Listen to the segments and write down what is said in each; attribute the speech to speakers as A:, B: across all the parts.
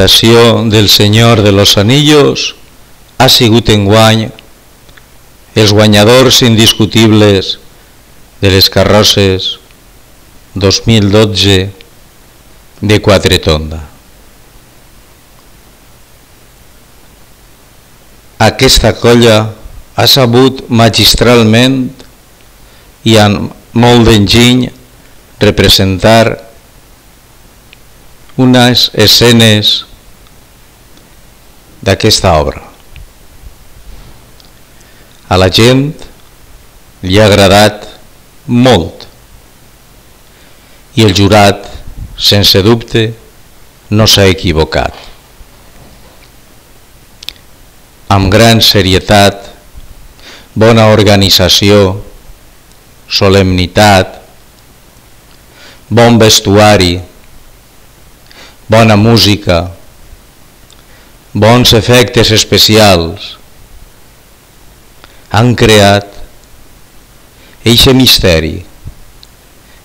A: presentació del Senyor de los Anillos ha sigut enguany els guanyadors indiscutibles de les carrosses 2012 de Quatretonda. Aquesta colla ha sabut magistralment i amb molt d'enginy representar unes escenes d'aquesta obra. A la gent li ha agradat molt i el jurat, sense dubte, no s'ha equivocat. Amb gran serietat, bona organització, solemnitat, bon vestuari, bona música, bons efectes especials, han creat eixe misteri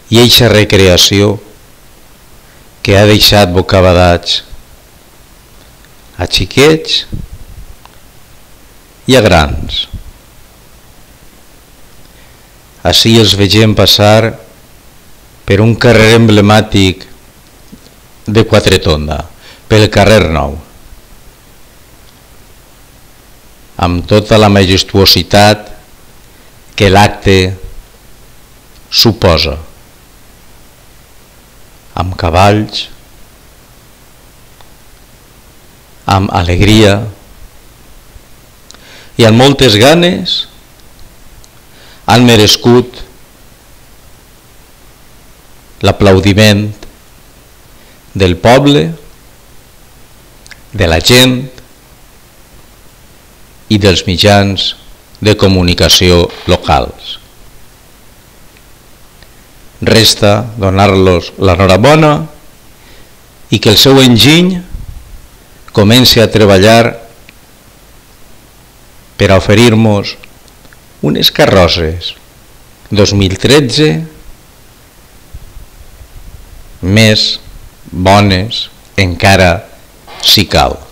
A: i eixa recreació que ha deixat bocabadats a xiquets i a grans. Així els vegem passar per un carrer emblemàtic de Quatretonda, pel carrer Nou, amb tota la majestuositat que l'acte suposa, amb cavalls, amb alegria i amb moltes ganes han merescut l'aplaudiment del poble, de la gent i dels mitjans de comunicació locals. Resta donar-los l'enhorabona i que el seu enginy comenci a treballar per a oferir-nos unes carrosses 2013 més bones encara si cal.